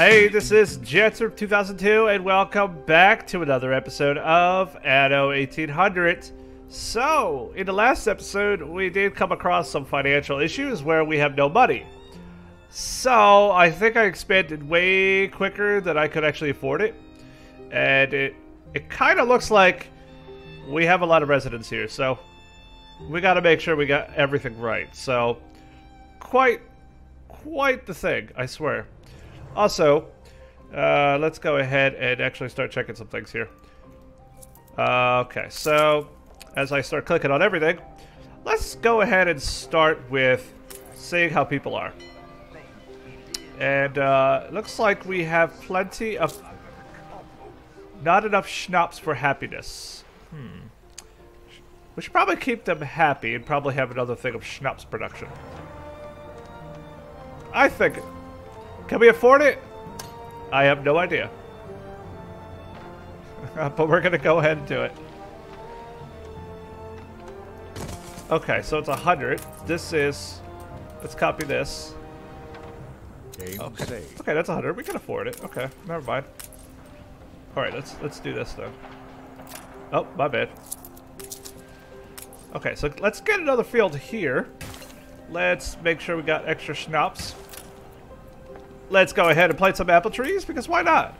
Hey, this is Jetsurf 2002, and welcome back to another episode of Anno 1800. So, in the last episode, we did come across some financial issues where we have no money. So, I think I expanded way quicker than I could actually afford it. And it, it kind of looks like we have a lot of residents here, so we got to make sure we got everything right. So, quite, quite the thing, I swear. Also, uh, let's go ahead and actually start checking some things here. Uh, okay, so as I start clicking on everything, let's go ahead and start with seeing how people are. And uh, looks like we have plenty of... Not enough schnapps for happiness. Hmm. We should probably keep them happy and probably have another thing of schnapps production. I think can we afford it? I have no idea. but we're going to go ahead and do it. Okay, so it's a 100. This is... Let's copy this. Game Okay. saved. okay, that's a 100. We can afford it. Okay, never mind. Alright, let's let's do this then. Oh, my bad. Okay, so let's get another field here. Let's make sure we got extra schnapps. Let's go ahead and plant some apple trees, because why not?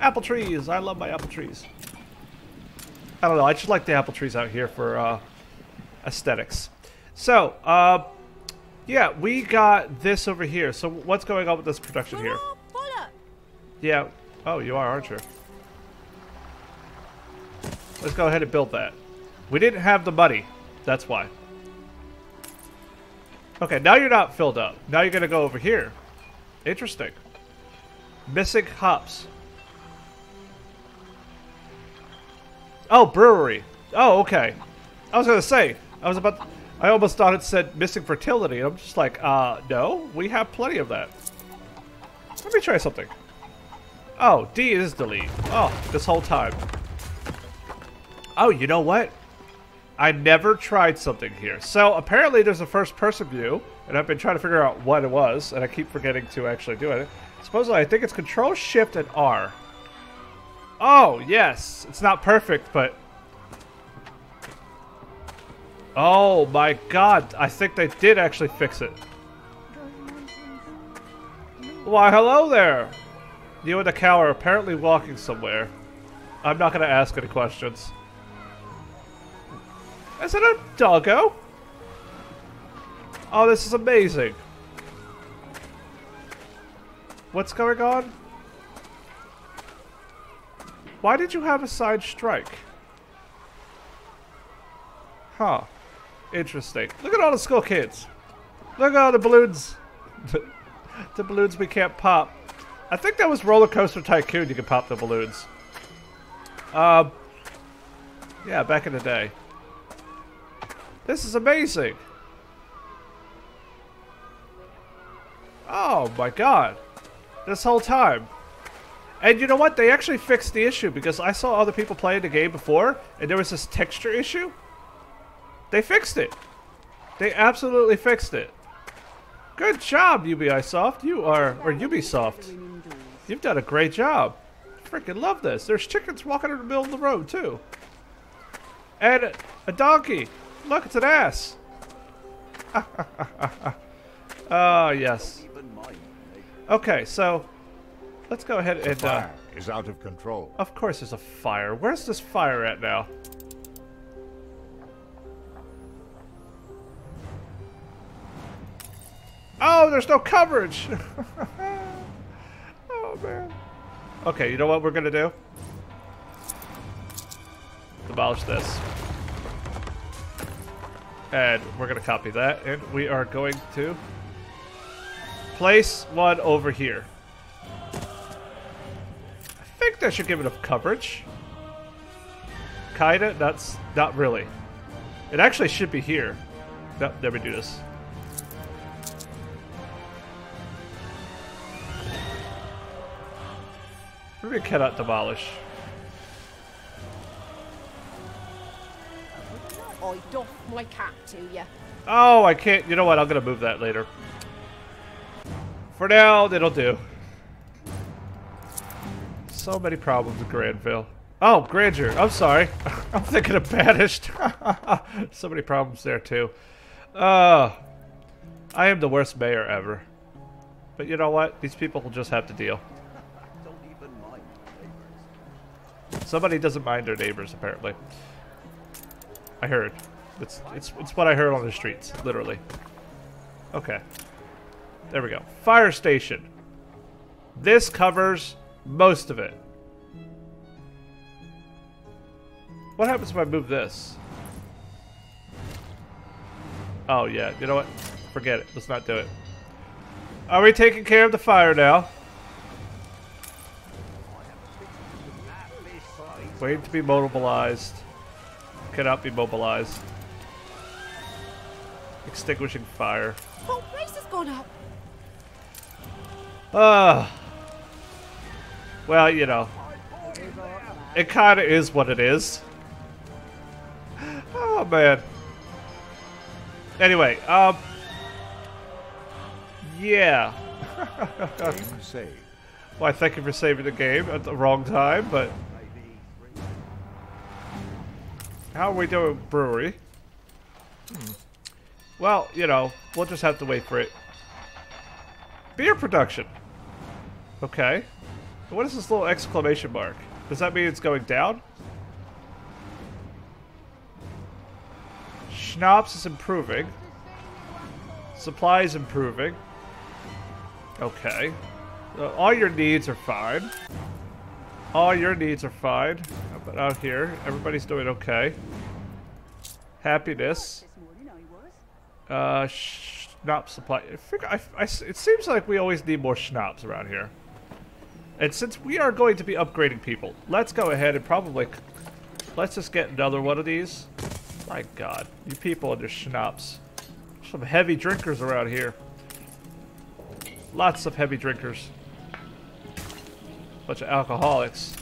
Apple trees. I love my apple trees. I don't know. I just like the apple trees out here for uh, aesthetics. So, uh, yeah, we got this over here. So what's going on with this production here? Yeah. Oh, you are, aren't you? Let's go ahead and build that. We didn't have the money. That's why. Okay, now you're not filled up. Now you're going to go over here. Interesting. Missing hops. Oh, brewery. Oh, okay. I was gonna say. I was about. I almost thought it said missing fertility. I'm just like, uh, no. We have plenty of that. Let me try something. Oh, D is delete. Oh, this whole time. Oh, you know what? I never tried something here. So apparently there's a first person view, and I've been trying to figure out what it was, and I keep forgetting to actually do it. Supposedly, I think it's Control Shift and R. Oh, yes. It's not perfect, but... Oh my god, I think they did actually fix it. Why, hello there! You and the cow are apparently walking somewhere. I'm not gonna ask any questions. Is it a doggo? Oh, this is amazing. What's going on? Why did you have a side strike? Huh. Interesting. Look at all the school kids. Look at all the balloons. the balloons we can't pop. I think that was Roller Coaster Tycoon you could pop the balloons. Um, yeah, back in the day. This is amazing. Oh my god. This whole time. And you know what? They actually fixed the issue because I saw other people playing the game before and there was this texture issue. They fixed it. They absolutely fixed it. Good job, Ubisoft. You are, or Ubisoft. You've done a great job. Freaking love this. There's chickens walking in the middle of the road too. And a donkey. Look, it's an ass. Oh, yes. Okay, so let's go ahead and. Uh, Fire is out of control. of course, there's a fire. Where's this fire at now? Oh, there's no coverage. oh man. Okay, you know what we're gonna do? Demolish this. And we're gonna copy that, and we are going to place one over here. I think that should give enough coverage. Kinda, that's not really. It actually should be here. No, let me do this. We cannot demolish. I doff my cap to you. Oh, I can't. You know what? I'm gonna move that later. For now, it'll do. So many problems in Granville. Oh, Grandeur. I'm sorry. I'm thinking of Banished. so many problems there, too. Uh, I am the worst mayor ever. But you know what? These people will just have to deal. Somebody doesn't mind their neighbors, apparently. I heard. It's, it's, it's what I heard on the streets, literally. Okay. There we go. Fire station. This covers most of it. What happens if I move this? Oh, yeah. You know what? Forget it. Let's not do it. Are we taking care of the fire now? Waiting to be mobilized. Cannot be mobilized. Extinguishing fire. Whole place has gone up. Ah. well, you know. It kind of is what it is. Oh, man. Anyway, um... Yeah. Game saved. Why, thank you for saving the game at the wrong time, but... How are we doing, brewery? Hmm. Well, you know, we'll just have to wait for it. Beer production. Okay. What is this little exclamation mark? Does that mean it's going down? Schnapps is improving. Supply is improving. Okay. Uh, all your needs are fine. All your needs are fine. But out here, everybody's doing okay. Happiness. Uh, schnapps supply. I figure, I, I, it seems like we always need more schnapps around here. And since we are going to be upgrading people, let's go ahead and probably... Let's just get another one of these. My god, you people and your schnapps. Some heavy drinkers around here. Lots of heavy drinkers. Bunch of alcoholics.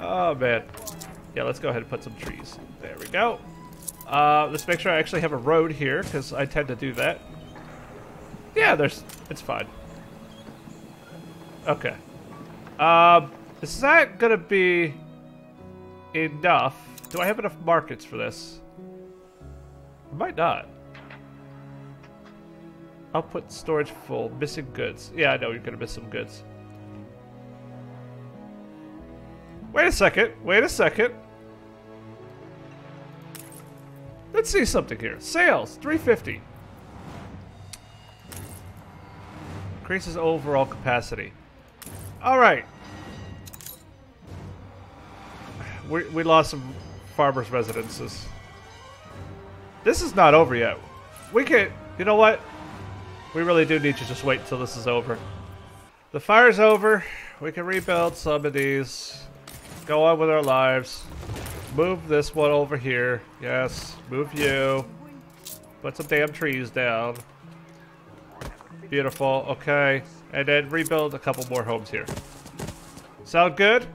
Oh, man. Yeah, let's go ahead and put some trees. There we go. Uh, let's make sure I actually have a road here, because I tend to do that. Yeah, there's... It's fine. Okay. Um, is that gonna be enough? Do I have enough markets for this? I might not. I'll put storage full. Missing goods. Yeah, I know you're gonna miss some goods. Wait a second. Wait a second. Let's see something here. Sales, 350. Increases overall capacity. Alright. We, we lost some farmers' residences. This is not over yet. We can't. You know what? We really do need to just wait until this is over. The fire's over. We can rebuild some of these. Go on with our lives. Move this one over here. Yes, move you. Put some damn trees down. Beautiful, okay. And then rebuild a couple more homes here. Sound good?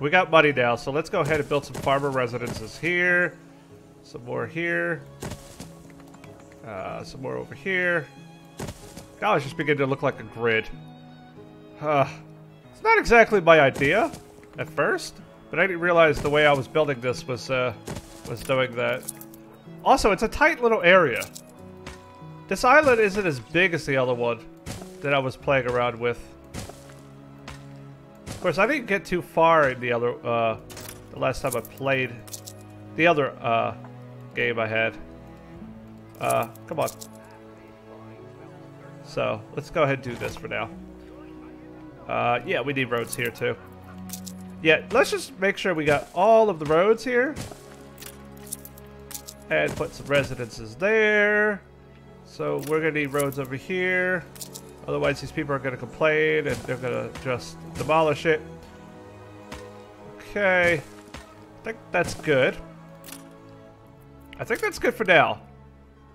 We got money now, so let's go ahead and build some farmer residences here. Some more here. Uh, some more over here. Now it's just beginning to look like a grid. Uh, it's not exactly my idea at first, but I didn't realize the way I was building this was uh, was doing that. Also, it's a tight little area. This island isn't as big as the other one that I was playing around with. Of course, I didn't get too far in the other, uh, the last time I played the other, uh, game I had. Uh, come on. So, let's go ahead and do this for now. Uh, yeah, we need roads here too. Yeah, let's just make sure we got all of the roads here. And put some residences there. So we're gonna need roads over here. Otherwise these people are gonna complain and they're gonna just demolish it. Okay. I think that's good. I think that's good for now.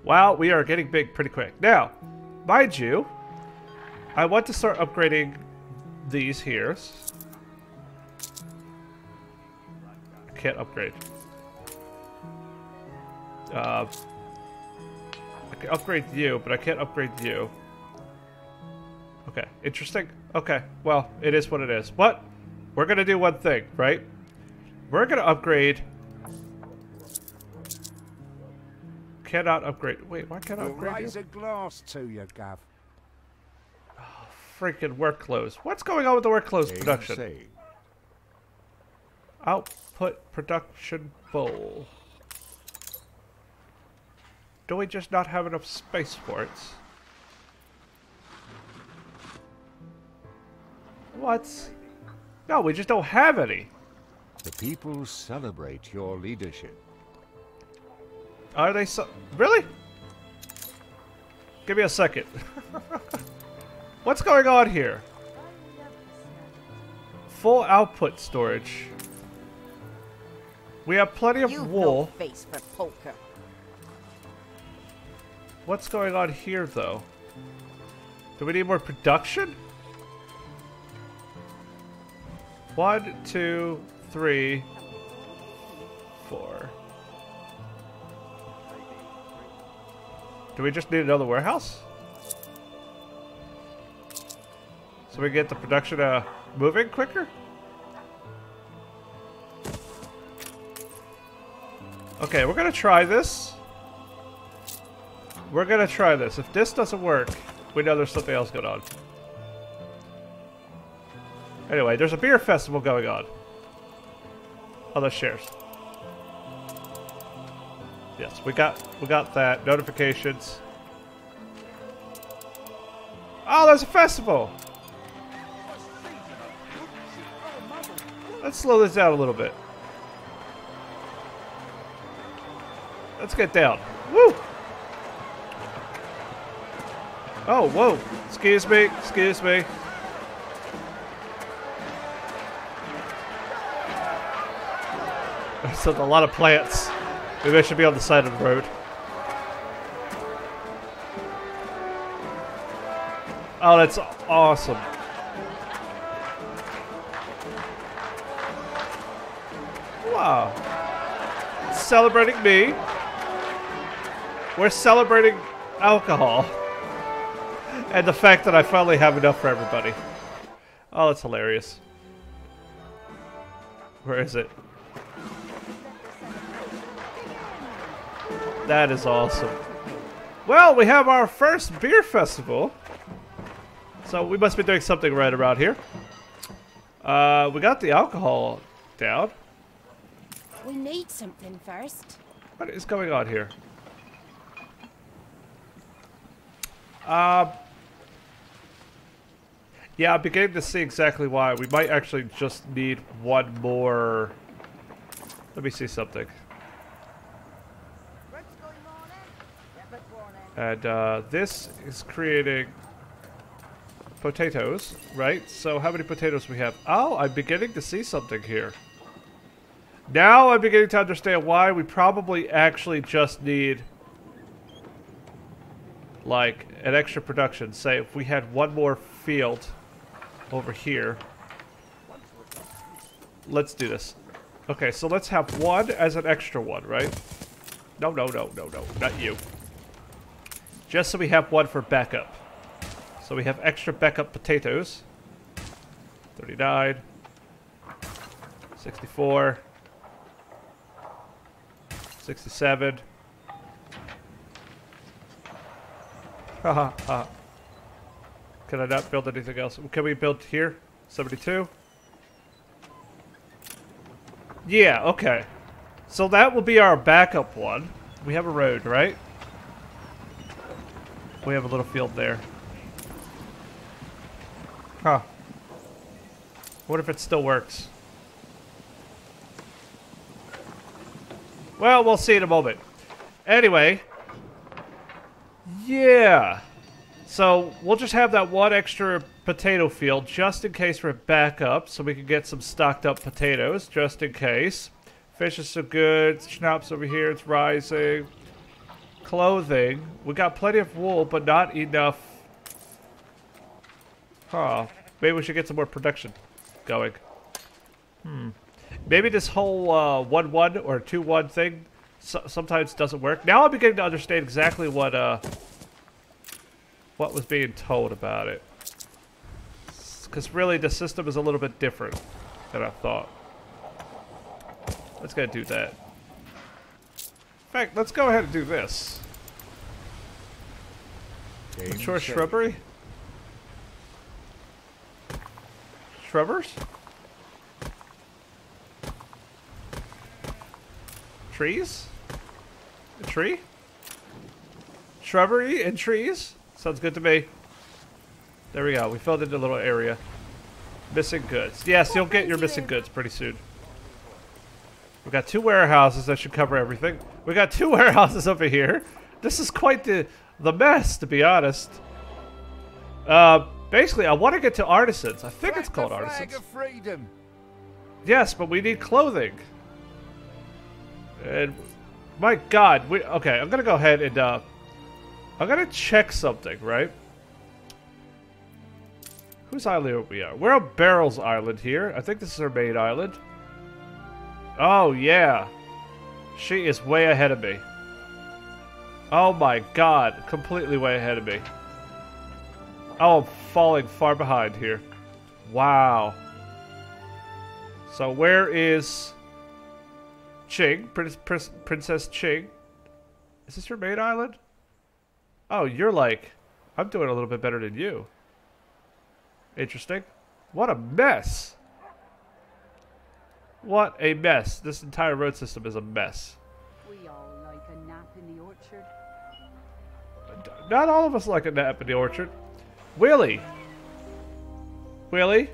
Wow, we are getting big pretty quick. Now, mind you, I want to start upgrading these here. Can't upgrade. Uh, I can upgrade you, but I can't upgrade you. Okay, interesting. Okay, well, it is what it is. But we're gonna do one thing, right? We're gonna upgrade. Cannot upgrade. Wait, why can't I upgrade raise you? a glass to you, Gav. Freaking work clothes. What's going on with the work clothes production? say. Output production bowl. Do we just not have enough space for it? What? No, we just don't have any. The people celebrate your leadership. Are they so... Really? Give me a second. What's going on here? Full output storage. We have plenty of You've wool. no face for poker. What's going on here, though? Do we need more production? One, two, three, four. Do we just need another warehouse? So we get the production uh, moving quicker? Okay, we're gonna try this. We're gonna try this. If this doesn't work, we know there's something else going on. Anyway, there's a beer festival going on. Oh, those shares. Yes, we got we got that notifications. Oh, there's a festival. Let's slow this down a little bit. Let's get down. Woo! Oh, whoa. Excuse me. Excuse me. There's a lot of plants. Maybe I should be on the side of the road. Oh, that's awesome. Wow. Celebrating me. We're celebrating alcohol. And the fact that I finally have enough for everybody. Oh, that's hilarious. Where is it? That is awesome. Well, we have our first beer festival. So we must be doing something right around here. Uh, we got the alcohol down. We need something first. What is going on here? Um. Yeah, I'm beginning to see exactly why. We might actually just need one more. Let me see something. And uh, this is creating potatoes, right? So how many potatoes we have? Oh, I'm beginning to see something here. Now I'm beginning to understand why we probably actually just need like an extra production. Say if we had one more field over here. Let's do this. Okay, so let's have one as an extra one, right? No, no, no, no, no, not you. Just so we have one for backup. So we have extra backup potatoes. 39. 64. 67. Can I not build anything else? Can we build here? 72? Yeah, okay. So that will be our backup one. We have a road, right? We have a little field there. Huh. What if it still works? Well, we'll see in a moment. Anyway. Yeah. So, we'll just have that one extra potato field just in case for backup, so we can get some stocked up potatoes, just in case. Fish is so good. Schnapps over here, it's rising. Clothing. We got plenty of wool, but not enough. Huh. Maybe we should get some more production going. Hmm. Maybe this whole 1-1 uh, or 2-1 thing so sometimes doesn't work. Now I'm beginning to understand exactly what uh what was being told about it. Because really, the system is a little bit different than I thought. Let's go do that. In fact, let's go ahead and do this. Game Mature shrubbery? Shrubbers? Trees? A tree? Shrubbery and trees? Sounds good to me. There we go. We filled in the little area. Missing goods. Yes, you'll get your missing goods pretty soon. We got two warehouses that should cover everything. We got two warehouses over here. This is quite the the mess, to be honest. Uh, basically, I want to get to artisans. I think it's called artisans. Yes, but we need clothing. And my God, we okay. I'm gonna go ahead and uh, I'm gonna check something, right? Whose island are we on? We're on Beryl's Island here. I think this is her main island. Oh yeah, she is way ahead of me. Oh my God, completely way ahead of me. Oh, I'm falling far behind here. Wow. So where is Qing, Prin- Prin- Princess Qing? Is this her main island? Oh, you're like, I'm doing a little bit better than you. Interesting. What a mess. What a mess. This entire road system is a mess. We all like a nap in the orchard. Not all of us like a nap in the orchard. Willie. Willie.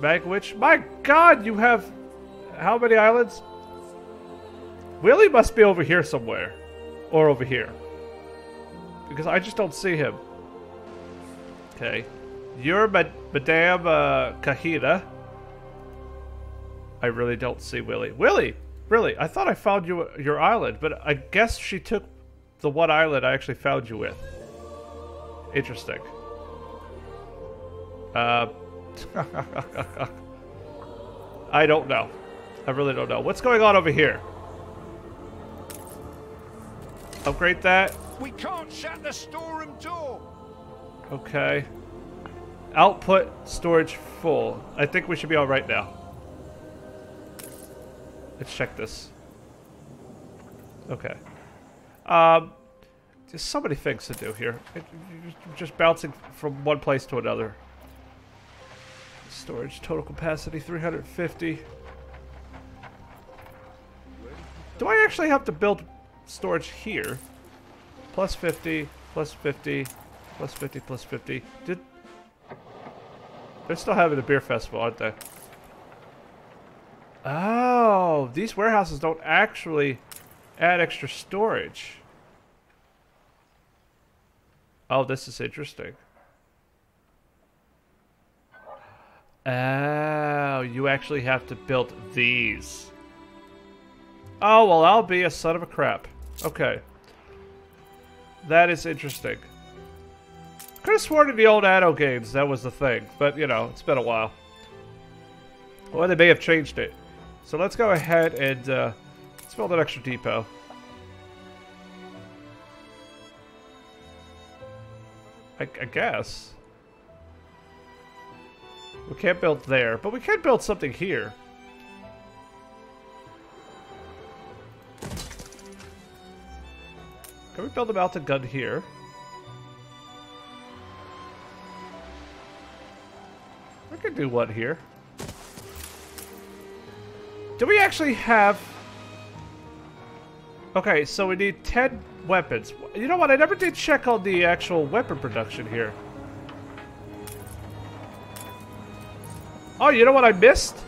Magwitch. My god, you have how many islands? Willie must be over here somewhere. Or over here. Because I just don't see him. Okay. You're Ma- Madame uh, Kahina. I really don't see Willie. Willie! Really? I thought I found you your island, but I guess she took the one island I actually found you with. Interesting. Uh, I don't know. I really don't know. What's going on over here? Upgrade that. We can't shut the storeroom door. Okay. Output storage full. I think we should be all right now. Let's check this. Okay. Um, there's so many things to do here. It, you're just bouncing from one place to another. Storage total capacity 350. Do I actually have to build storage here? Plus 50, plus 50, plus 50, plus 50. Did they're still having a beer festival, aren't they? Oh, these warehouses don't actually add extra storage. Oh, this is interesting. Oh, you actually have to build these. Oh, well, I'll be a son of a crap. Okay. That is interesting. Could have sworn in the old Anno games that was the thing, but you know, it's been a while. Or they may have changed it. So let's go ahead and uh, let's build an extra depot. I, I guess. We can't build there, but we can build something here. Can we build a mounted gun here? We could do one here. Do we actually have... Okay, so we need 10 weapons. You know what? I never did check on the actual weapon production here. Oh, you know what I missed?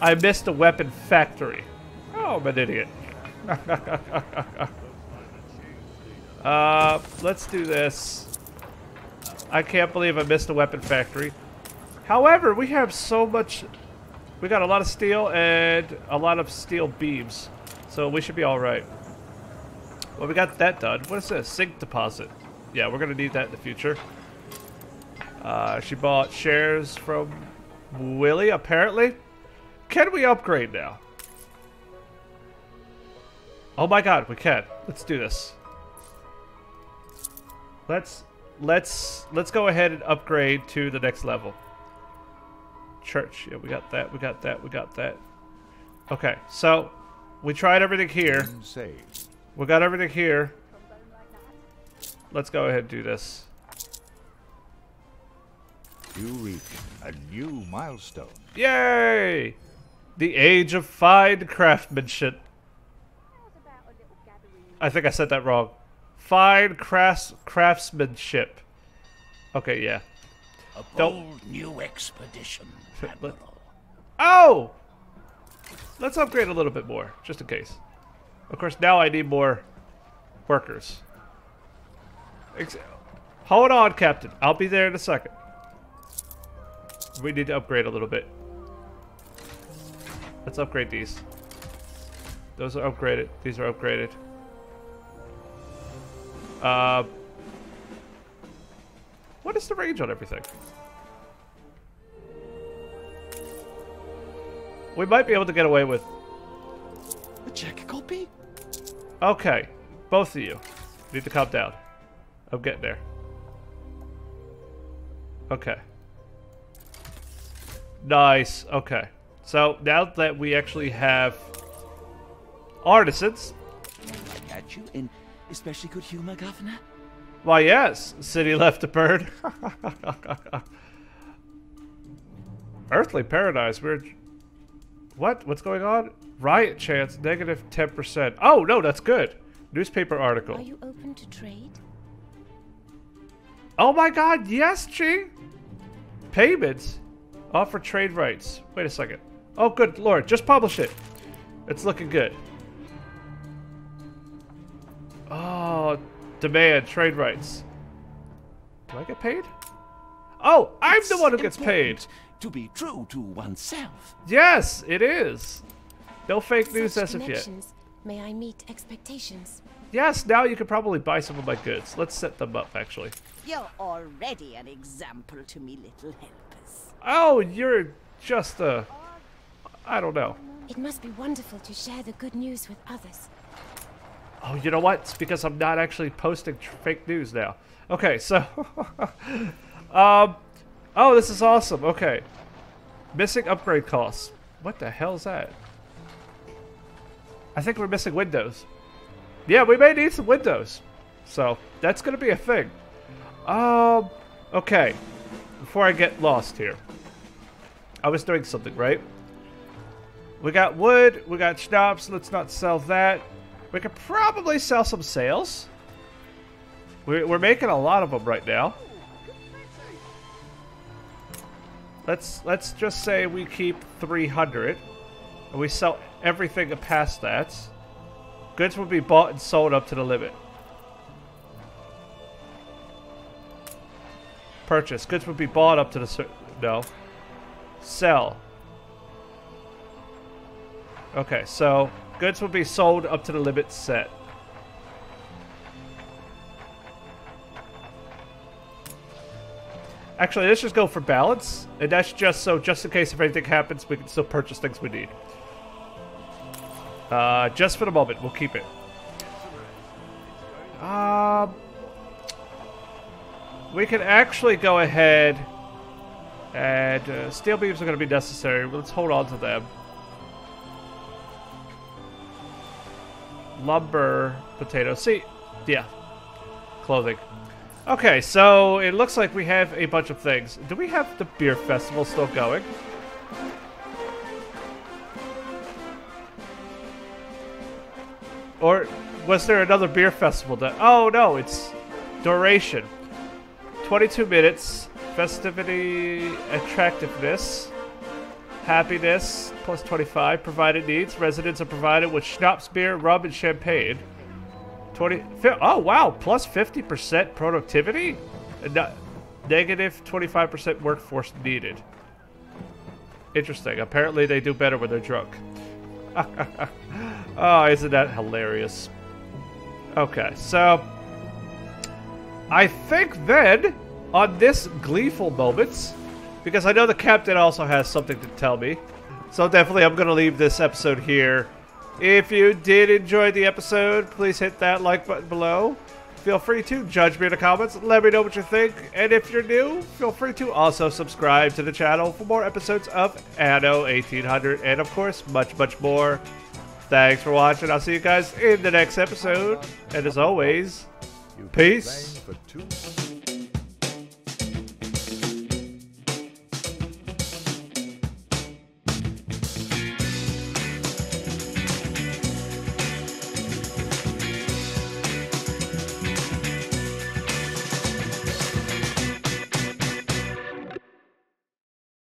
I missed a weapon factory. Oh, I'm an idiot. Uh, let's do this. I can't believe I missed a weapon factory. However, we have so much... We got a lot of steel and a lot of steel beams. So we should be alright. Well, we got that done. What is this? Zinc deposit. Yeah, we're going to need that in the future. Uh, she bought shares from Willie, apparently. Can we upgrade now? Oh my god, we can. Let's do this. let's let's let's go ahead and upgrade to the next level. Church, yeah, we got that, we got that, we got that. Okay, so we tried everything here. We got everything here. Let's go ahead and do this. You reach a new milestone. Yay! The age of fine craftsmanship. I think I said that wrong. Fine crafts craftsmanship. Okay, yeah. A Don't- bold new expedition, Admiral. Oh! Let's upgrade a little bit more, just in case. Of course, now I need more workers. Ex- Hold on, Captain. I'll be there in a second. We need to upgrade a little bit. Let's upgrade these. Those are upgraded. These are upgraded. Uh, what is the range on everything? We might be able to get away with. A check copy? Okay, both of you need to calm down. I'm getting there. Okay. Nice. Okay. So now that we actually have artisans, I catch you in especially good humor, Governor. why yes, city left to burn. Earthly paradise. We're what? What's going on? Riot chance negative negative ten percent. Oh no, that's good. Newspaper article. Are you open to trade? Oh my god, yes, Chi! Payments. Offer trade rights. Wait a second. Oh, good lord, just publish it. It's looking good. Oh, demand trade rights. Do I get paid? Oh, I'm the one who gets paid. To be true to oneself. Yes, it is. No fake news Such as of yet. connections. May I meet expectations? Yes, now you can probably buy some of my goods. Let's set them up, actually. You're already an example to me little helpers. Oh, you're just a... I don't know. It must be wonderful to share the good news with others. Oh, you know what? It's because I'm not actually posting fake news now. Okay, so, um, oh, this is awesome. Okay, missing upgrade costs. What the hell is that? I think we're missing windows. Yeah, we may need some windows, so that's gonna be a thing. Um, okay. Before I get lost here, I was doing something right. We got wood, we got schnapps. Let's not sell that. We could probably sell some sails. We're, making a lot of them right now. Let's let's just say we keep 300, and we sell everything past that. Goods will be bought and sold up to the limit. Purchase. Goods will be bought up to the no. Sell. Okay, so goods will be sold up to the limit set. Actually, let's just go for balance, and that's just so, just in case if anything happens, we can still purchase things we need. Uh, just for the moment, we'll keep it. Um, we can actually go ahead and uh, steel beams are going to be necessary. Let's hold on to them. Lumber, potato. See, yeah, clothing. Okay, so it looks like we have a bunch of things. Do we have the beer festival still going? Or was there another beer festival that? Oh no, it's duration. 22 minutes, festivity, attractiveness, happiness, plus 25, provided needs. Residents are provided with schnapps, beer, rum, and champagne. 20, oh wow, plus 50% productivity? Negative 25% workforce needed. Interesting. Apparently they do better when they're drunk. oh, isn't that hilarious? Okay, so I think then on this gleeful moments, because I know the captain also has something to tell me. So definitely I'm going to leave this episode here. If you did enjoy the episode, please hit that like button below. Feel free to judge me in the comments. Let me know what you think. And if you're new, feel free to also subscribe to the channel for more episodes of Anno 1800 and, of course, much, much more. Thanks for watching. I'll see you guys in the next episode. And as always, Peace. for two